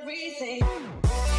everything.